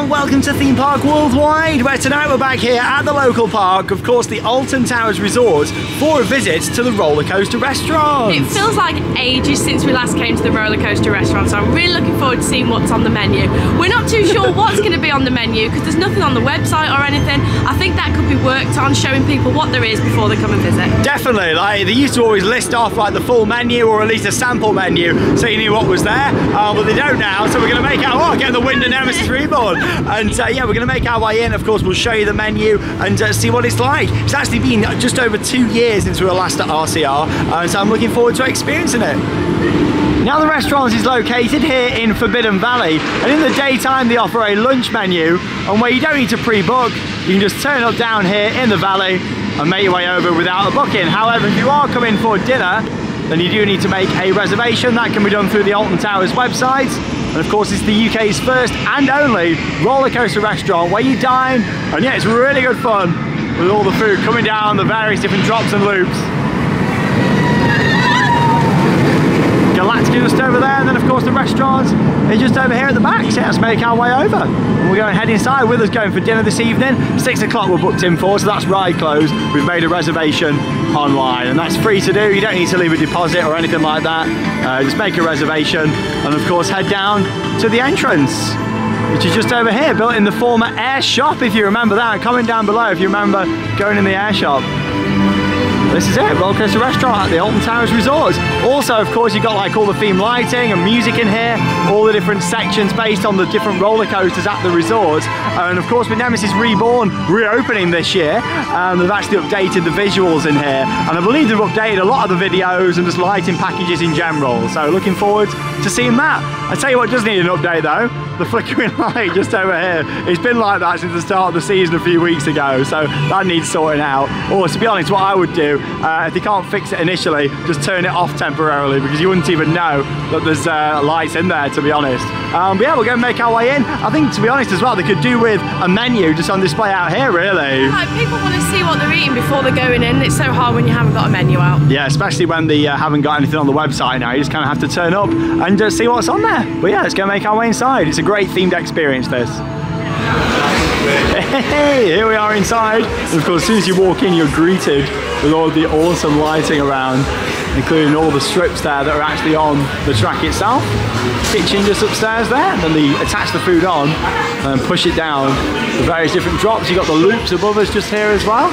and welcome to Theme Park Worldwide, where tonight we're back here at the local park, of course, the Alton Towers Resort, for a visit to the roller coaster restaurant. It feels like ages since we last came to the roller coaster restaurant, so I'm really looking forward to seeing what's on the menu. We're not too sure what's going to be on the menu because there's nothing on the website or anything. I think that could be worked on, showing people what there is before they come and visit. Definitely, like they used to always list off like the full menu or at least a sample menu so you knew what was there, uh, but they don't now, so we're going to make our, oh, get the wind and Nemesis Reborn. And uh, yeah, we're going to make our way in. Of course, we'll show you the menu and uh, see what it's like. It's actually been just over two years since we were last at RCR, uh, so I'm looking forward to experiencing it. Now the restaurant is located here in Forbidden Valley and in the daytime they offer a lunch menu and where you don't need to pre-book, you can just turn up down here in the valley and make your way over without a booking. However, if you are coming for dinner, then you do need to make a reservation. That can be done through the Alton Towers website. And of course, it's the UK's first and only roller coaster restaurant where you dine. And yeah, it's really good fun with all the food coming down the various different drops and loops. Galactica just over there, and then of course the restaurant is just over here at the back. So let's make our way over. And we're going to head inside with us going for dinner this evening. Six o'clock we're booked in for, so that's ride closed. We've made a reservation online, and that's free to do. You don't need to leave a deposit or anything like that. Uh, just make a reservation, and of course head down to the entrance which is just over here, built in the former air shop, if you remember that. Comment down below if you remember going in the air shop. This is it, Roller Coaster Restaurant at the Alton Towers Resort. Also, of course, you've got like all the theme lighting and music in here, all the different sections based on the different roller coasters at the resort. And of course, with Nemesis Reborn reopening this year, um, they've actually updated the visuals in here. And I believe they've updated a lot of the videos and just lighting packages in general. So looking forward to seeing that. I tell you what does need an update though, the flickering light just over here. It's been like that since the start of the season a few weeks ago, so that needs sorting out. Or to be honest, what I would do, uh, if you can't fix it initially, just turn it off temporarily because you wouldn't even know that there's uh, lights in there, to be honest. Um, but yeah, we're going to make our way in. I think, to be honest as well, they could do with a menu just on display out here, really. Like, people want to see what they're eating before they're going in. It's so hard when you haven't got a menu out. Yeah, especially when they uh, haven't got anything on the website now. You just kind of have to turn up and see what's on there. But yeah, let's go make our way inside. It's a great themed experience, this. Hey, here we are inside. And of course, as soon as you walk in, you're greeted with all the awesome lighting around, including all the strips there that are actually on the track itself. Kitchen just upstairs there, and then they attach the food on and push it down the various different drops. You've got the loops above us just here as well.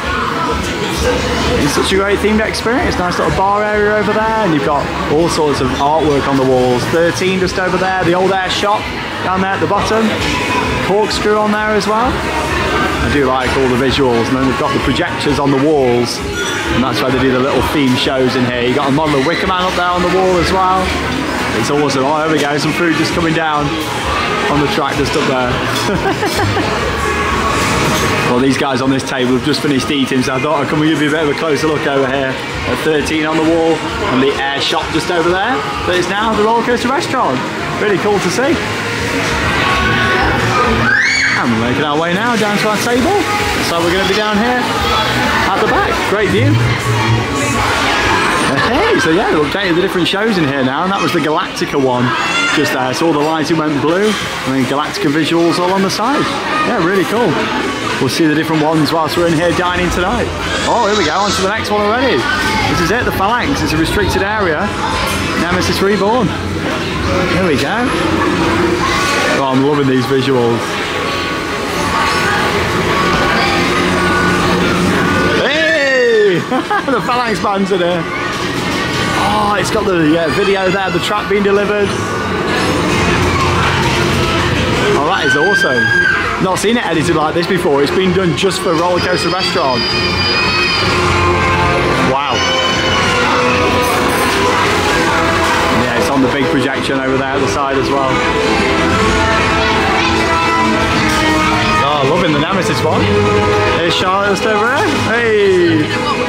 It's such a great themed experience. Nice little bar area over there, and you've got all sorts of artwork on the walls. 13 just over there, the old air shop down there at the bottom. Corkscrew on there as well. I do like all the visuals, and then we've got the projectors on the walls, and that's where they do the little theme shows in here. You've got a model of Wicker Man up there on the wall as well. It's awesome. Oh, there we go, some food just coming down on the track just up there. Well, these guys on this table have just finished eating, so I thought I'd come and give you a bit of a closer look over here at 13 on the wall and the air shop just over there. But it's now the roller coaster restaurant. Really cool to see. And we're making our way now down to our table. So we're going to be down here at the back. Great view. Hey, so yeah, they've updated the different shows in here now, and that was the Galactica one just there. So all the lighting went blue, and then Galactica visuals all on the side. Yeah, really cool. We'll see the different ones whilst we're in here dining tonight. Oh, here we go, on to the next one already. This is it, the Phalanx. It's a restricted area. Nemesis Reborn. Here we go. Oh, I'm loving these visuals. the Phalanx band's in there. Oh, it's got the yeah, video there, the track being delivered. Oh, that is awesome. Not seen it edited like this before. It's been done just for Roller Coaster Restaurant. Wow. Yeah, it's on the big projection over there at the side as well. Oh, loving the Nemesis one. Here's Charlotte over there. Hey.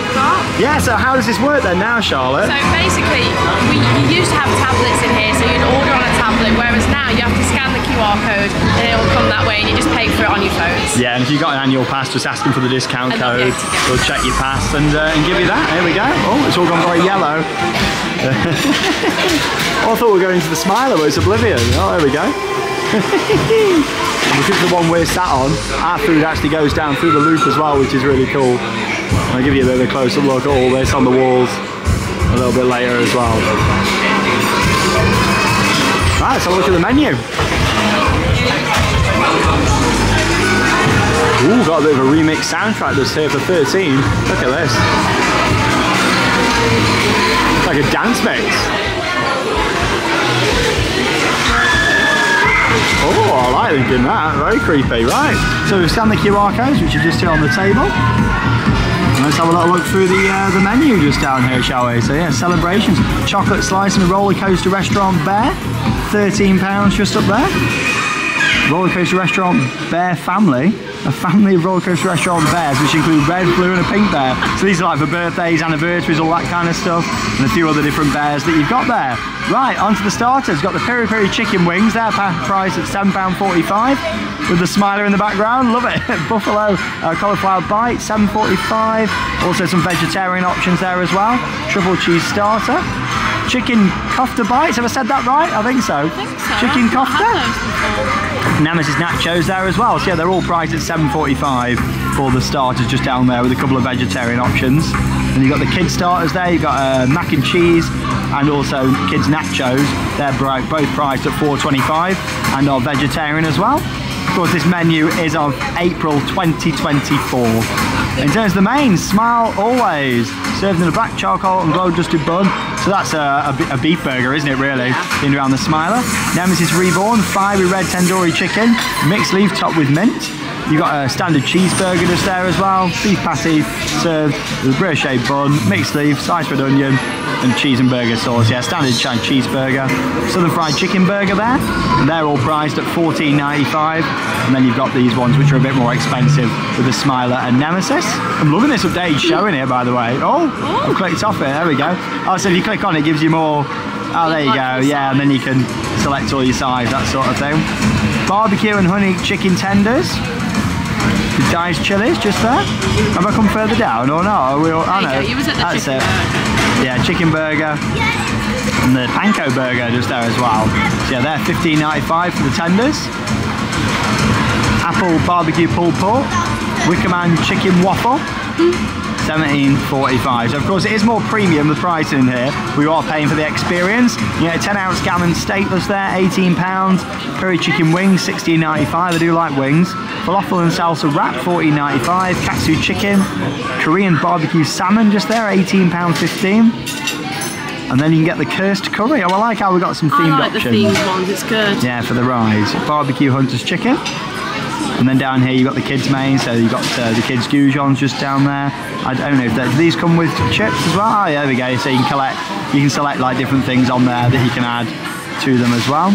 Yeah, so how does this work then now, Charlotte? So basically, we you used to have tablets in here, so you'd order on a tablet, whereas now you have to scan the QR code and it will come that way and you just pay for it on your phones. Yeah, and if you've got an annual pass, just ask them for the discount And code. be able to get They'll check your pass and, uh, and give you that. There we go. Oh, it's all gone very yellow. oh, I thought we were going to the Smiler, but it's Oblivion. Oh, there we go. Because the one we're sat on, our food actually goes down through the loop as well, which is really cool. I'll give you a bit of a closer look at all this on the walls a little bit later as well. Right, let's have a look at the menu. Ooh, got a bit of a remix soundtrack that's here for 13. Look at this. It's like a dance mix. Oh, I like them doing that. Very creepy. Right. So we've scanned the QR codes, which are just here on the table. Let's have a little look through the uh, the menu just down here, shall we? So yeah, celebrations. Chocolate slice and a roller coaster restaurant bear. £13 just up there. Roller coaster restaurant bear family. A family of roller coaster restaurant bears, which include red, blue, and a pink bear. So these are like for birthdays, anniversaries, all that kind of stuff, and a few other different bears that you've got there. Right, onto the starters. Got the peri peri chicken wings. They're priced at £7.45 with the smiler in the background. Love it. Buffalo uh, cauliflower bite, £7.45. Also some vegetarian options there as well. Triple cheese starter. Chicken kofta bites. Have I said that right? I think so. I think so. Chicken kofta. had those before. Nemesis nachos there as well. So yeah, they're all priced at 7.45 for the starters just down there with a couple of vegetarian options. And you've got the kids starters there. You've got uh, mac and cheese and also kids nachos. They're both priced at 4.25 and are vegetarian as well. Of course, this menu is of April 2024. In terms of the mains, Smile Always, served in a black charcoal and glow dusted bun. So that's a, a, a beef burger, isn't it, really? In around the Smiler. Nemesis Reborn, fiery red tandoori chicken, mixed leaf topped with mint. You've got a standard cheeseburger just there as well, beef patty served with a brioche bun, mixed leaf, sliced red onion, and cheese and burger sauce. Yeah, standard Chinese cheeseburger. Southern fried chicken burger there. And they're all priced at $14.95. And then you've got these ones which are a bit more expensive with the Smiler and Nemesis. I'm loving this update showing here, by the way. Oh, I've clicked off it. There we go. Oh, so if you click on it, it gives you more. Oh, there you go. Yeah, and then you can select all your size, that sort of thing. Barbecue and honey chicken tenders. The diced chilies just there. Have I come further down or not? Are we all, oh, There you go. You was at the That's chicken it. burger. Yeah, chicken burger and the panko burger just there as well. So yeah, they're $15.95 for the tenders. Apple barbecue pulled pork, Wickerman chicken waffle. 17.45. So of course it is more premium the price in here. We are paying for the experience. You know, 10 ounce gammon steakless there, 18 pounds. Curry chicken wings, 16.95. I do like wings. Falafel and salsa wrap, 14.95. Katsu chicken, Korean barbecue salmon just there, 18 pound 15. And then you can get the cursed curry. Oh, I like how we got some themed I like the options. themed ones. It's good. Yeah, for the rise. Barbecue Hunter's Chicken. And then down here you've got the kids' main, so you've got uh, the kids' goujons just down there. I don't know if that, these come with chips as well? Oh, yeah, there we go. So you can collect, you can select like different things on there that you can add to them as well.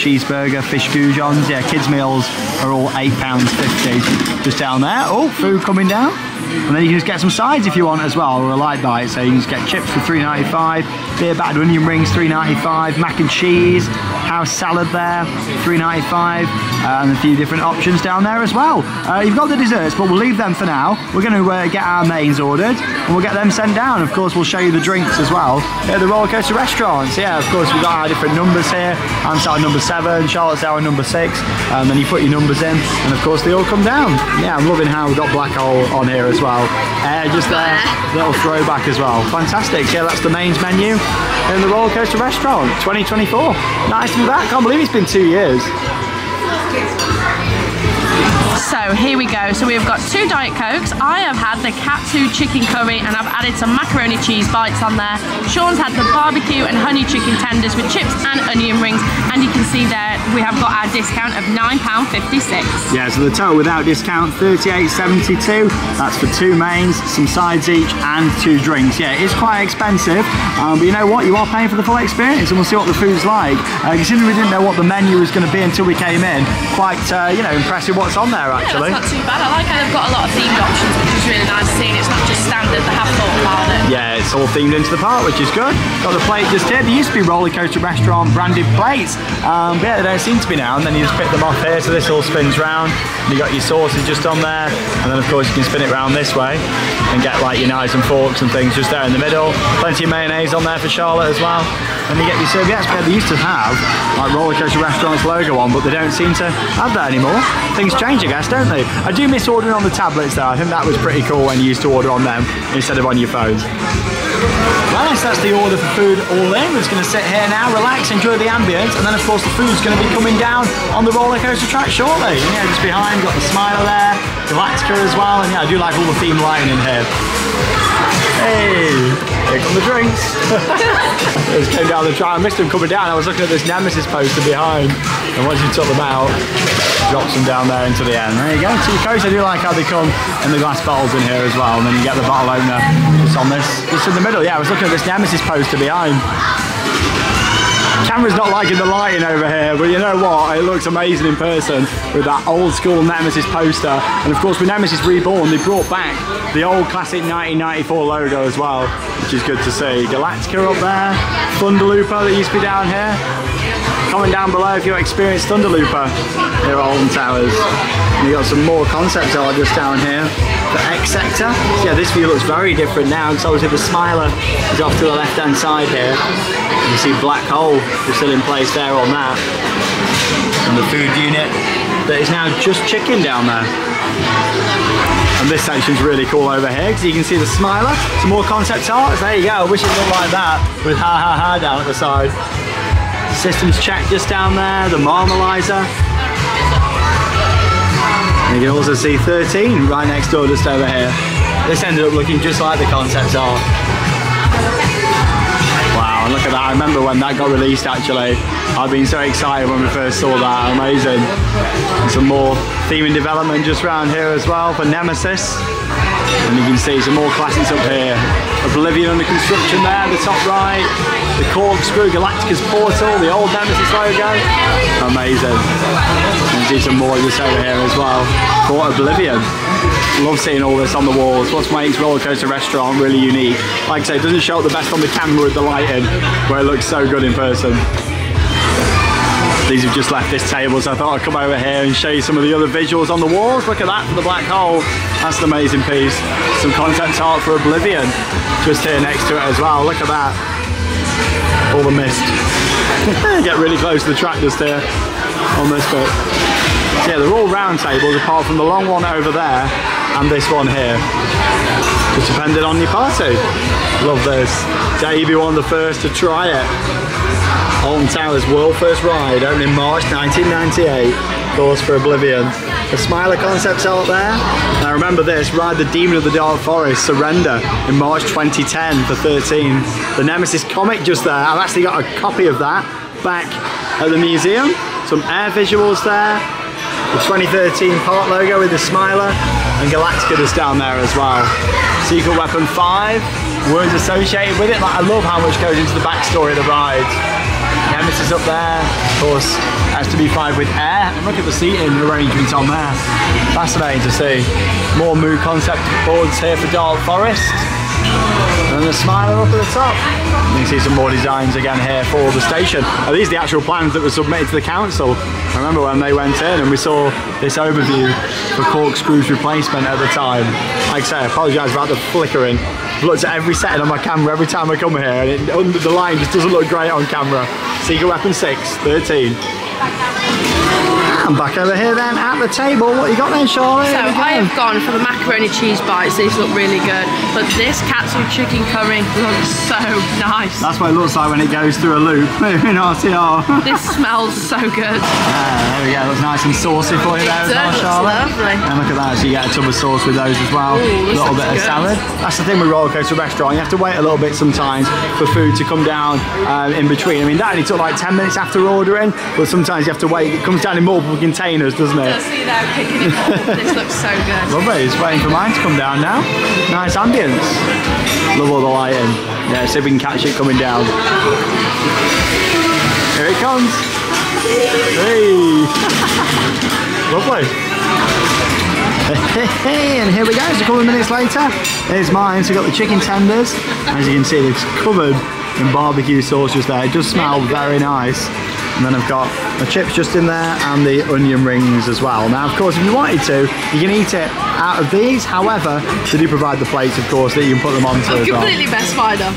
Cheeseburger, fish goujons. Yeah, kids' meals are all £8.50 just down there. Oh, food coming down. And then you can just get some sides if you want as well, or a light bite. So you can just get chips for $3.95, beer battered onion rings $3.95, mac and cheese, house salad there $3.95, uh, and a few different options down there as well. Uh, you've got the desserts, but we'll leave them for now. We're going to uh, get our mains ordered, and we'll get them sent down. Of course, we'll show you the drinks as well. At the roller coaster restaurants, yeah, of course, we've got our different numbers here. I'm number seven, Charlotte's on number six, and then you put your numbers in, and of course, they all come down. Yeah, I'm loving how we've got Black Hole on here as well. Uh, just a little throwback as well. Fantastic. Yeah, that's the mains menu in the roller coaster restaurant 2024. Nice to be back. Can't believe it's been two years. So here we go. So we've got two Diet Cokes. I have had the katsu chicken curry and I've added some macaroni cheese bites on there. Sean's had the barbecue and honey chicken tenders with chips and onion rings. And you can see there we have got our discount of £9.56. Yeah, so the total without discount 38.72. That's for two mains, some sides each, and two drinks. Yeah, it's quite expensive, um, but you know what? You are paying for the full experience, and we'll see what the food's like. Uh, considering we didn't know what the menu was going to be until we came in, quite uh, you know impressive what's on there actually. actually. That's not too bad. I like how they've got a lot of themed options, which is really nice. It's not just standard. They have thought about. Yeah, it's all themed into the park, which is good. Got the plate just here. There used to be roller coaster restaurant branded plates, um, but yeah, they don't seem to be now. And then you just pick them off here, so this all spins round. You got your sauces just on there, and then of course you can spin it round this way and get like your knives and forks and things just there in the middle. Plenty of mayonnaise on there for Charlotte as well. And you get your serviettes. But they used to have like roller coaster restaurants logo on, but they don't seem to have that anymore. Things change, I guess, don't they? I do miss ordering on the tablets though. I think that was pretty cool when you used to order on them instead of on your phones. Nice, that's the order for food all in. We're just going to sit here now, relax, enjoy the ambience, and then of course the food's going to be coming down on the roller coaster track shortly. Yeah, just behind, got the Smiler there, Galactica as well, and yeah, I do like all the theme lighting in here. Hey, here come the drinks. just came down the track. I missed them coming down. I was looking at this Nemesis poster behind, and once you took them out, drops them down there into the end. There you go. Your coats, I do like how they come in the glass bottles in here as well, and then you get the bottle opener just on this, just in the middle. Yeah, I was looking at this Nemesis poster behind. Camera's not liking the lighting over here, but you know what? It looks amazing in person with that old school Nemesis poster. And of course, with Nemesis Reborn, they brought back the old classic 1994 logo as well, which is good to see. Galactica up there, Thunder Looper that used to be down here. Comment down below if you experienced Thunder Looper here at Alton Towers. And you got some more concept art just down here. The X Sector. So yeah, this view looks very different now because obviously the Smiler is off to the left hand side here. You see Black Hole is still in place there on that. And the food unit that is now just chicken down there. And this section's really cool over here because you can see the Smiler. Some more concept art. There you go. I wish it looked like that with ha ha ha down at the side. Systems check just down there, the Marmaliser. And you can also see 13 right next door just over here. This ended up looking just like the concept art. Wow, and look at that. I remember when that got released actually. I've been so excited when we first saw that. Amazing. And some more theming development just around here as well for Nemesis. And you can see some more classics up here. Oblivion under construction there, the top right. The corkscrew, Galactica's portal, the old Nemesis logo. Amazing. And see some more just over here as well. For Oblivion. Love seeing all this on the walls. What makes Roller Coaster Restaurant really unique. Like I say, it doesn't show up the best on the camera with the lighting, where it looks so good in person. These have just left this table, so I thought I'd come over here and show you some of the other visuals on the walls. Look at that for the black hole. That's an amazing piece. Some concept art for Oblivion just here next to it as well. Look at that. All the mist. Get really close to the track just here on this bit. Yeah, they're all round tables apart from the long one over there and this one here. Just depending on your party. Love this. Dave, you one of the first to try it. Alton Towers world first ride opening March 1998. Course for Oblivion. The Smiler concepts out there. Now remember this, ride the Demon of the Dark Forest, Surrender, in March 2010 for 13. The Nemesis comic just there. I've actually got a copy of that back at the museum. Some air visuals there. The 2013 part logo with the Smiler and Galactica just down there as well. Secret Weapon 5, words associated with it. Like, I love how much goes into the backstory of the ride. Nemesis up there, of course, has to be 5 with air. And look at the seating arrangements on there. Fascinating to see. More Moo concept boards here for Dark Forest. And the smiler up at the top. You can see some more designs again here for the station. Are these the actual plans that were submitted to the council? I remember when they went in and we saw this overview for Corkscrew's replacement at the time. Like I say, I apologise about the flickering. I've looked at every setting on my camera every time I come here and it, the line just doesn't look great on camera. Secret Weapon 6, 13. Back over here then at the table. What you got then, Charlotte? So. I have gone for the macaroni cheese bites. These look really good. But this katsu chicken curry looks so nice. That's what it looks like when it goes through a loop in RCR. This smells so good. Ah, there we go, looks nice and saucy for you there as well, Charlotte. lovely. And look at that, so you get a tub of sauce with those as well. a Ooh, this little bit of good. salad. That's the thing with roller coaster restaurant. You have to wait a little bit sometimes for food to come down uh, in between. I mean, that only took like 10 minutes after ordering, but sometimes you have to wait. It comes down in multiple containers, doesn't it? Just see there picking it up. This looks so good. Lovely, it's waiting for mine to come down now. Nice ambience. Love all the lighting. Yeah, see if we can catch it coming down. Here it comes. Hey! Lovely. Hey, and here we go, it's a couple of minutes later. Here's mine, so we've got the chicken tenders. As you can see, it's covered in barbecue sauce just there. It does smell very nice. And then I've got the chips just in there and the onion rings as well. Now, of course, if you wanted to, you can eat it out of these. However, they do provide the plates, of course, that you can put them onto I'm as well. completely Best Spider.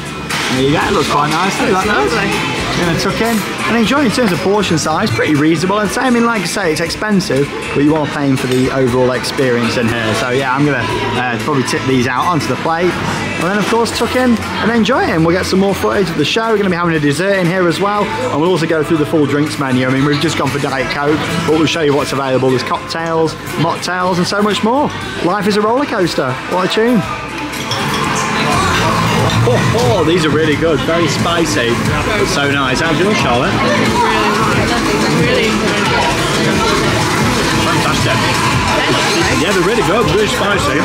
There you go, it looks quite nice. That. Going to tuck in and enjoy in terms of portion size, pretty reasonable. And same mean, like I say, it's expensive, but you are paying for the overall experience in here. So yeah, I'm going to uh, probably tip these out onto the plate. And then of course tuck in and enjoy it. And we'll get some more footage of the show. We're going to be having a dessert in here as well. And we'll also go through the full drinks menu. I mean, we've just gone for Diet Coke, but we'll show you what's available. There's cocktails, mocktails, and so much more. Life is a roller coaster. What a tune. Oh, oh, these are really good. Very spicy. So nice. How's yours, Charlotte? Really Fantastic. Yeah, they're really good. Really spicy.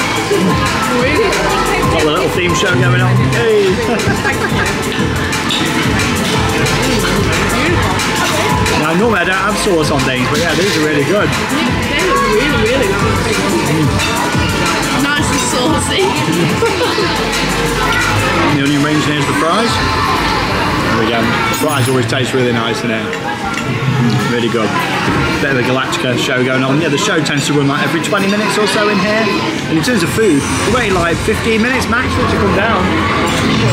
Really Got the little theme show going on. Hey. now, normally I don't have sauce on things, but yeah, these are really good. They look really, really nice. Nice saucy. The onion rings and here's the fries. There we go. The fries always taste really nice in here. Really good. Bit of a Galactica show going on. Yeah, the show tends to run like every 20 minutes or so in here. And in terms of food, we wait like 15 minutes max for it to come down.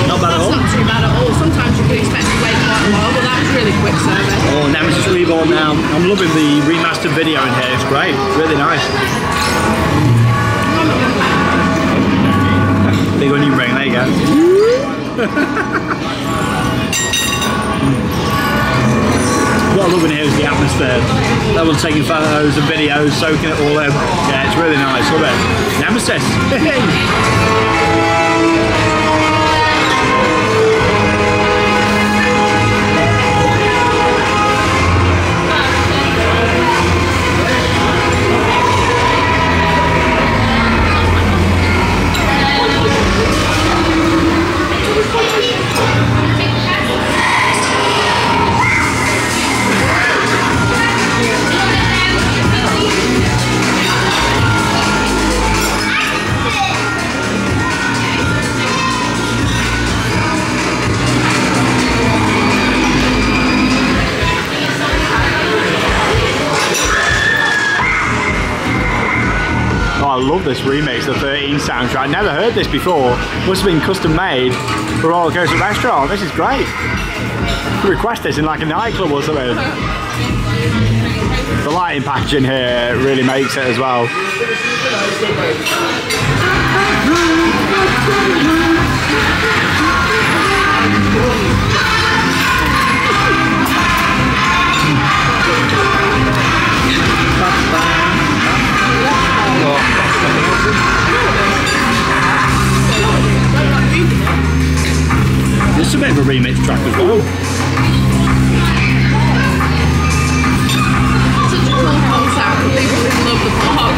Not bad at That's all. not too bad at all. Sometimes you can expect to wait quite a while, but that was really quick service. Oh, Nemesis Reborn now. I'm loving the remastered video in here. It's great. Really nice. What I love in here is the atmosphere. Everyone's taking photos and videos, soaking it all in. Yeah, it's really nice. Love it. Nemesis. this remix, the 13 soundtrack. Never heard this before. Must have been custom made for Roller Coaster Restaurant. This is great. Could request this in like a nightclub or something. The lighting packaging here really makes it as well. This is a bit of a remix track as well. Such a cool concept. People would love the park.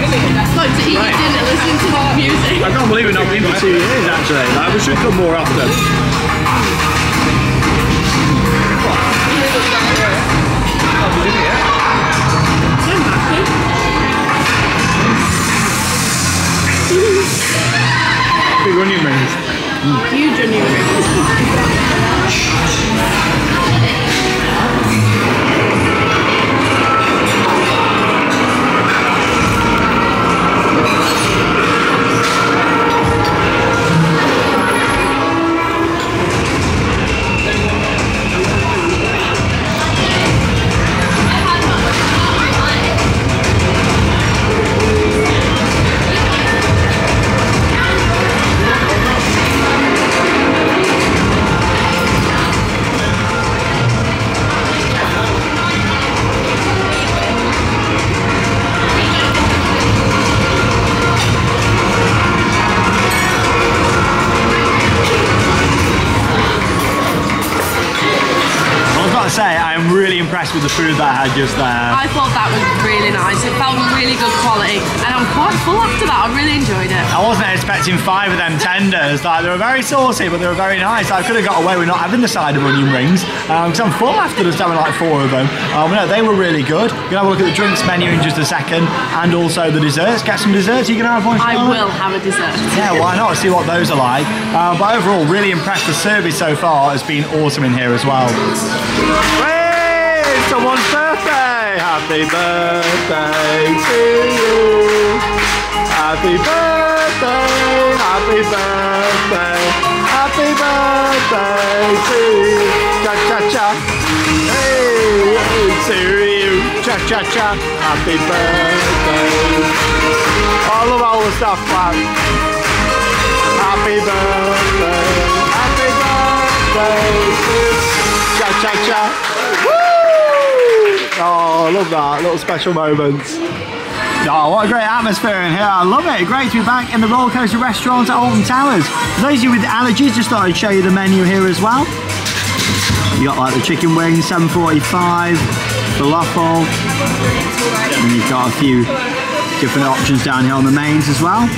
Like to eat dinner listening to music. I can't believe we've not been for two years actually. Like, we should come more often. Onion rings. Huge onion rings. With the food that I had just there. I thought that was really nice. It felt really good quality, and I'm quite full after that. I really enjoyed it. I wasn't expecting five of them tenders. Like they were very saucy, but they were very nice. I could have got away with not having the side of onion rings because I'm full after just having like four of them. Um, no, they were really good. You're gonna have a look at the drinks menu in just a second, and also the desserts. Get some desserts. You can have one. I will have a dessert. Yeah, why not? See what those are like. Uh, but overall, really impressed. The service so far has been awesome in here as well. Someone's birthday! Happy birthday to you! Happy birthday! Happy birthday! Happy birthday to you! Cha cha cha! Hey, to you! Cha cha cha! Happy birthday! All the stuff, man. Happy birthday, happy birthday to Cha cha cha. Oh, I love that. Little special moments. Oh, what a great atmosphere in here. I love it. Great to be back in the roller coaster restaurant at Alton Towers. For those of you with allergies, just thought I'd show you the menu here as well. You got like the chicken wings, 745, falafel, and you've got a few different options down here on the mains as well.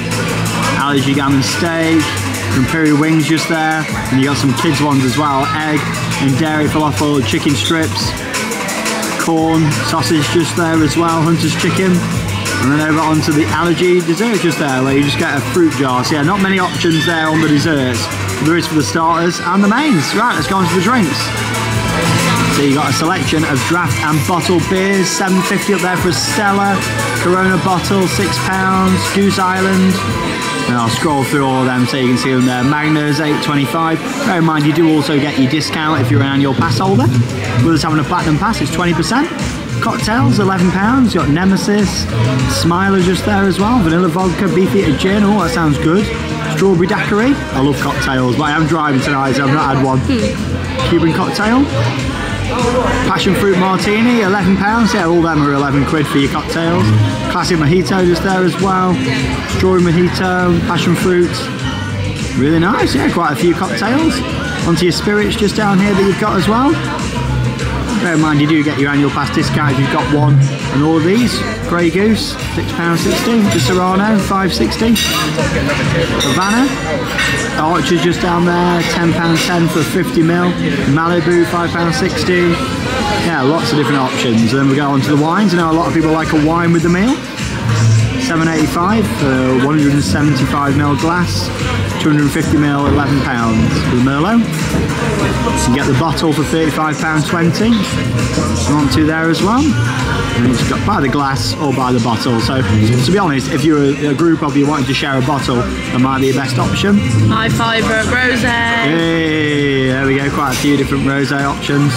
Allergy gammon steak, imperial wings just there, and you got some kids ones as well. Egg and dairy falafel, chicken strips, corn, sausage just there as well, hunter's chicken. And then over onto the allergy dessert just there, where you just get a fruit jar. So yeah, not many options there on the desserts. There is for the starters and the mains. Right, let's go on to the drinks. So you got a selection of draft and bottle beers, 7.50 up there for Stella, Corona bottle, six pounds, Goose Island. And I'll scroll through all of them so you can see them there. Magners, 8.25. Bear in mind you do also get your discount if you're an annual pass holder. With us having a platinum pass, it's 20%. Cocktails, £11. You've got Nemesis, Smiler just there as well. Vanilla vodka, beefeater gin. Oh, that sounds good. Strawberry daiquiri. I love cocktails, but I am driving tonight, so I've not had one. Hmm. Cuban cocktail. Passion fruit martini, eleven pounds. Yeah, all them are eleven quid for your cocktails. Classic mojito just there as well. Strawberry mojito, passion fruit. Really nice. Yeah, quite a few cocktails. Onto your spirits just down here that you've got as well. Bear in mind you do get your annual pass discount if you've got one and all these. Grey Goose, £6.60. The Serrano, five sixty. Havana, Archer's just down there, £10.10 for 50 mil. Malibu, £5.60. Yeah, lots of different options. And then we go on to the wines. I know a lot of people like a wine with the meal. 785 for 175 ml glass, 250 ml, 11 pounds for the Merlot. You can get the bottle for 35 pound 20. On to there as well. And it's got by the glass or by the bottle. So to be honest, if you're a, a group of you wanting to share a bottle, that might be your best option. High fibre rosé. Hey, there we go. Quite a few different rosé options.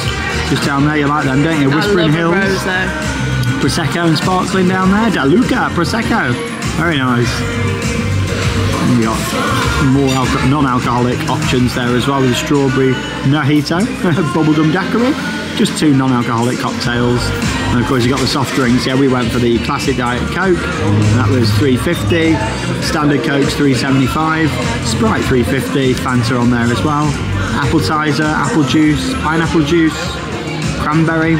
Just down there, you like them, don't you? Whispering Hills. Prosecco and sparkling down there. Da Luca Prosecco. Very nice. And we got more alco- non-alcoholic options there as well with the strawberry mojito, bubblegum daiquiri. Just two non-alcoholic cocktails. And of course you got the soft drinks. Yeah, we went for the classic Diet Coke. That was 350. Standard Coke's 375. Sprite 350. Fanta on there as well. Appletiser, apple juice, pineapple juice, cranberry,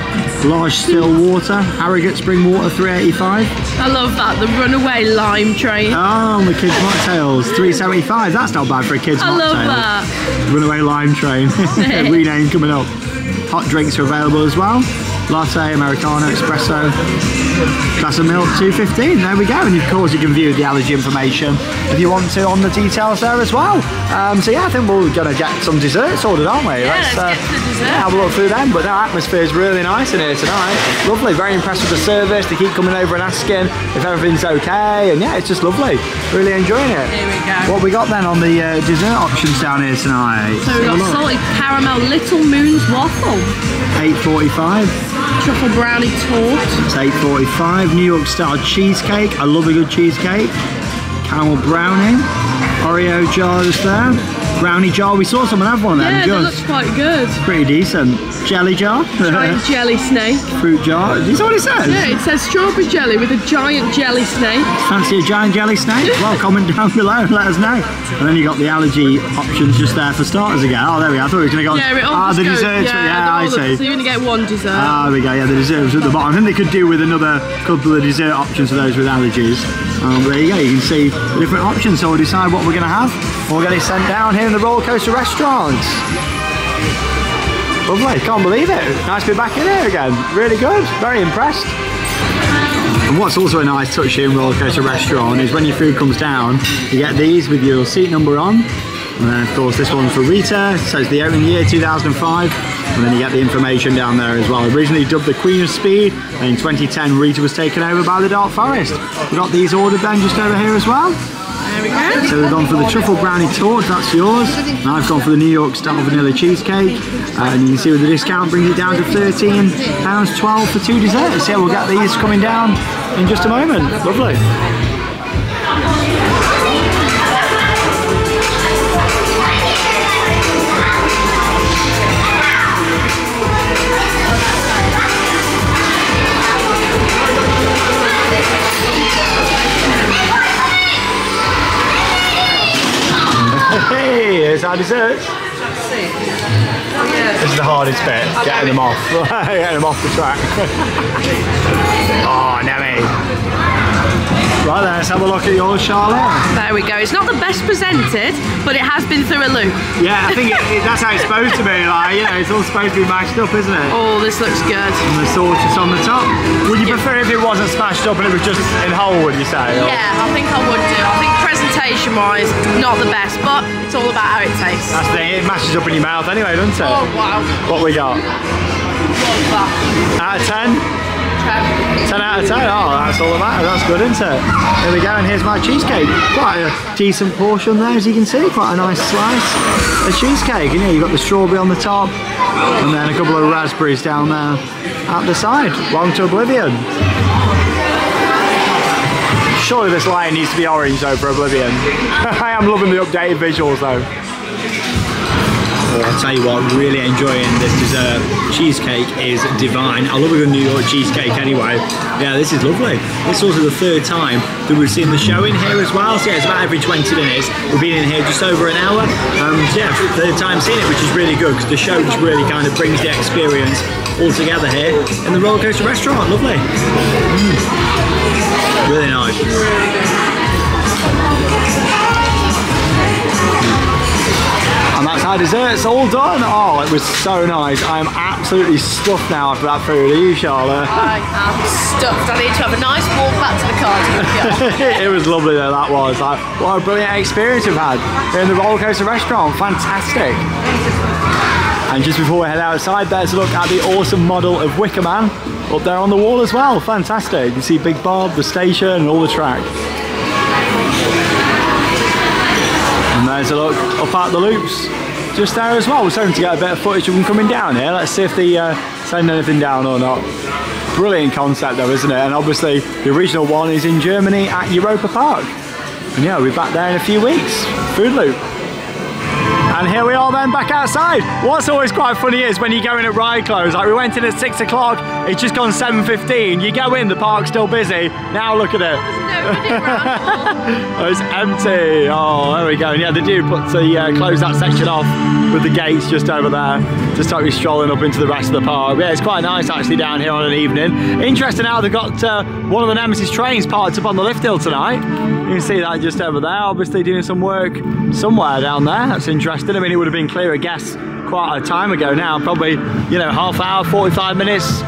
large still water, Harrogate spring water 385. I love that. The runaway lime train. Oh, the kids mocktails 375. That's not bad for a kids I mocktail. love that. Runaway lime train. Rename coming up. Hot drinks are available as well. Latte, Americano, Espresso. Glass of milk, 215. There we go. And of course, you can view the allergy information if you want to on the details there as well. Um, so yeah, I think we're going to get some desserts ordered, aren't we? Yeah, let's to the dessert. yeah, have a look through them. But the atmosphere is really nice in here tonight. Lovely. Very impressed with the service. They keep coming over and asking if everything's okay. And yeah, it's just lovely. Really enjoying it. Here we go. What we got then on the uh, dessert options down here tonight? So we've got salted caramel Little Moons waffle, 8.45. truffle brownie torte, It's 8.45. New York style cheesecake. I love a good cheesecake. Caramel brownie. Oreo jars there. Brownie jar. We saw someone have one of them. Yeah, that looks quite good. pretty decent. Jelly jar. Giant jelly snake. Fruit jar. Is that what it says? Yeah, it says strawberry jelly with a giant jelly snake. Fancy a giant jelly snake? Well, comment down below and let us know. And then you got the allergy options just there for starters again. Oh, there we are. I thought it was going to go on. Yeah, it all ah, the goes, desserts. yeah, Yeah, I see. So you only get one dessert. Ah, there we go. Yeah, the desserts at the bottom. I think they could do with another couple of dessert options for those with allergies. Um, there you go. You can see different options. So we'll decide what we're going to have. We'll get it sent down here in the roller coaster restaurants. Lovely. Can't believe it. Nice to be back in here again. Really good. Very impressed. And what's also a nice touch here in Roller Coaster Restaurant is when your food comes down, you get these with your seat number on. And then of course this one's for Rita, says the opening year 2005. And then you get the information down there as well. Originally dubbed the Queen of Speed, and in 2010 Rita was taken over by the Dark Forest. We've got these ordered then just over here as well. there we go. So we've gone for the truffle brownie torte, that's yours. And I've gone for the New York style vanilla cheesecake. Uh, and you can see with the discount brings it down to £13.12 for two desserts. Yeah, we'll get these coming down in just a moment. Lovely. Hey, here's our desserts. This is the hardest bit, getting them off. getting them off the track. oh, Nemi. Right let's have a look at yours, Charlotte. There we go. It's not the best presented, but it has been through a loop. Yeah, I think it, it- that's how it's supposed to be. Like, you know, it's all supposed to be mashed up, isn't it? Oh, this looks good. And the sauce is on the top. Would you prefer if it wasn't smashed up and it was just in whole, would you say? or- Yeah, I think I would do. I think presentation-wise, not the best, but it's all about how it tastes. That's the thing, it mashes up in your mouth anyway, doesn't it? Oh, wow. What we got? Out of 10? Okay. 10 out of 10, oh that's all that matters, that's good isn't it? There we go and here's my cheesecake. Quite a decent portion there as you can see, quite a nice slice of cheesecake. You know, you've got the strawberry on the top and then a couple of raspberries down there at the side. Long to oblivion. Surely this line needs to be orange though for Oblivion. I am loving the updated visuals though. I'll tell you what, I'm really enjoying this dessert. Cheesecake is divine. I love a good New York cheesecake anyway. Yeah, this is lovely. This is also the third time that we've seen the show in here as well. So yeah, it's about every 20 minutes. We've been in here just over an hour. Um, yeah, third time seeing it, which is really good because the show just really kind of brings the experience all together here in the roller coaster restaurant. Lovely. Mm. Really nice. And that's our desserts all done. Oh, it was so nice. I am absolutely stuffed now after that food. Are you, Charlotte? I am stuffed. I need to have a nice walk back to the car to it was lovely though, that was. Like, what a brilliant experience we've had in the roller coaster restaurant. Fantastic. And just before we head outside, there's a look at the awesome model of Wicker Man up there on the wall as well. Fantastic. You can see Big Bob, the station, and all the track. There's a look up at the loops just there as well. We're starting to get a bit of footage of them coming down here. Let's see if they uh, send anything down or not. Brilliant concept though, isn't it? And obviously the original one is in Germany at Europa Park. And yeah, we'll be back there in a few weeks. Food Loop. And here we are then back outside. What's always quite funny is when you go in at ride close, like we went in at six o'clock, it's just gone 7.15. You go in, the park's still busy. Now look at it. Oh, it's empty. Oh, there we go. And yeah, they do put the uh, close that section off with the gates just over there to stop you strolling up into the rest of the park. Yeah, it's quite nice actually down here on an evening. Interesting how they've got uh, one of the Nemesis trains parked up on the lift hill tonight. You can see that just over there. Obviously doing some work somewhere down there. That's interesting. I mean, it would have been clear, I guess, quite a time ago now. Probably, you know, half hour, 45 minutes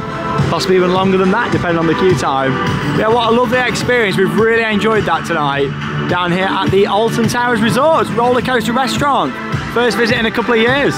possibly even longer than that depending on the queue time. Yeah, what a lovely experience. We've really enjoyed that tonight down here at the Alton Towers Resort roller coaster restaurant. First visit in a couple of years.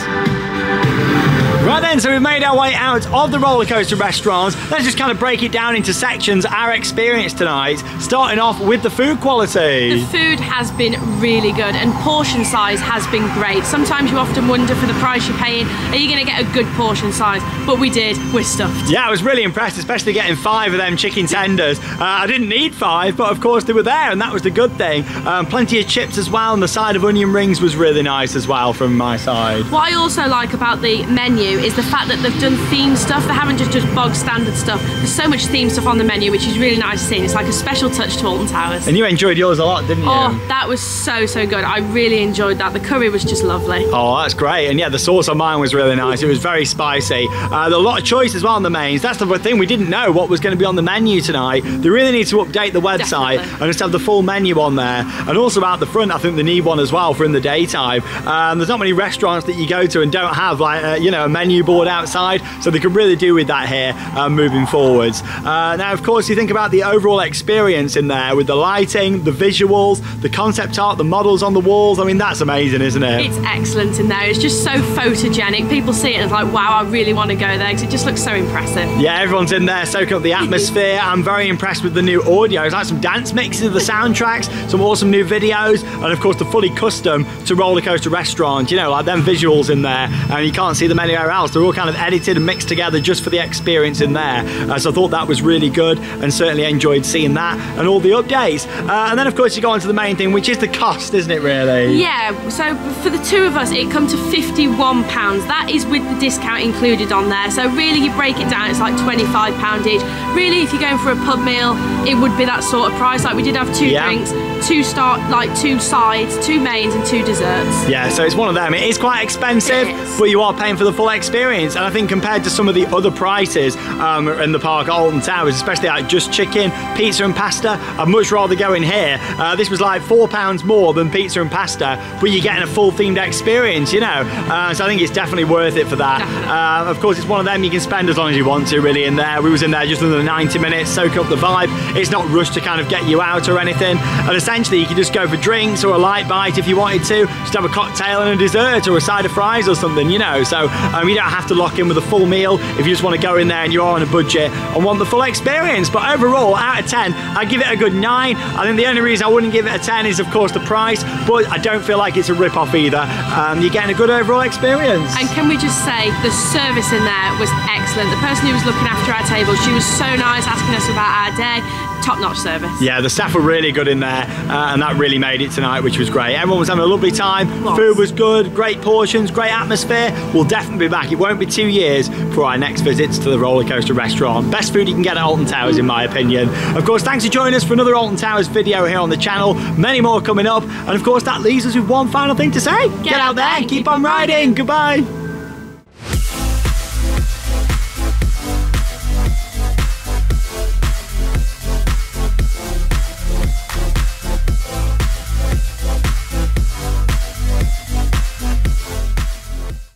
Right then, so we've made our way out of the roller coaster restaurants. Let's just kind of break it down into sections, our experience tonight, starting off with the food quality. The food has been really good and portion size has been great. Sometimes you often wonder for the price you're paying, are you going to get a good portion size? But we did, we're stuffed. Yeah, I was really impressed, especially getting five of them chicken tenders. Uh, I didn't need five, but of course they were there, and that was the good thing. Um, plenty of chips as well, and the side of onion rings was really nice as well from my side. What I also like about the menu is the fact that they've done themed stuff. They haven't just just bog standard stuff. There's so much themed stuff on the menu, which is really nice to see. It's like a special touch to Alton Towers. And you enjoyed yours a lot, didn't you? Oh, that was so, so good. I really enjoyed that. The curry was just lovely. Oh, that's great. And yeah, the sauce on mine was really nice. It was very spicy. Uh, a lot of choice as well on the mains. That's the thing. We didn't know what was going to be on the menu tonight. They really need to update the website Definitely. and just have the full menu on there. And also out the front, I think they need one as well for in the daytime. Um, there's not many restaurants that you go to and don't have like uh, you know a menu board outside, so they could really do with that here uh, moving forwards. Uh, now, of course, you think about the overall experience in there with the lighting, the visuals, the concept art, the models on the walls. I mean, that's amazing, isn't it? It's excellent in there. It's just so photogenic. People see it and it's like, wow, I really want to go there because it just looks so impressive. Yeah, everyone's in there soaking up the atmosphere. I'm very impressed with the new audio. It's like some dance mixes of the soundtracks, some awesome new videos, and of course the fully custom to roller coaster restaurant. You know, like them visuals in there, and you can't see them anywhere else. They're all kind of edited and mixed together just for the experience in there. Uh, so I thought that was really good, and certainly enjoyed seeing that and all the updates. Uh, and then of course you go on to the main thing, which is the cost, isn't it? Really? Yeah, so for the two of us, it come to £51. That is with the discount included on there. So really, you break it down, it's like £25 each. Really, if you're going for a pub meal, it would be that sort of price. Like we did have two Yeah. drinks, two start, like two sides, two mains, and two desserts. Yeah, so it's one of them. It is quite expensive, is. but you are paying for the full experience. And I think compared to some of the other prices um, in the park Alton Towers, especially like just chicken, pizza, and pasta, I'd much rather go in here. Uh, this was like four pounds more than pizza and pasta, but you're getting a full themed experience, you know. Uh, so I think it's definitely worth it for that. Uh, of course, it's one of them you can spend as long as you want to, really. In there, we was in there just under 90 minutes, soak up the vibe. It's not rushed to kind of get you out or anything. And essentially, you can just go for drinks or a light bite if you wanted to. Just have a cocktail and a dessert or a side of fries or something, you know. So um, you don't have to lock in with a full meal if you just want to go in there and you are on a budget and want the full experience. But overall, out of 10, I'd give it a good 9. I think the only reason I wouldn't give it a 10 is, of course, the price, but I don't feel like it's a rip off either. Um, you're getting a good overall experience. And can we just say the service in there was excellent. The person who was looking after our table, she was so nice, asking us about our day. Top notch service. Yeah, the staff were really good in there, uh, and that really made it tonight, which was great. Everyone was having a lovely time. Was. Food was good, great portions, great atmosphere. We'll definitely be back. It won't be two years for our next visits to the roller coaster restaurant. Best food you can get at Alton Towers, in my opinion. Of course, thanks for joining us for another Alton Towers video here on the channel. Many more coming up, and of course, that leaves us with one final thing to say: Get out there and keep on riding. Goodbye.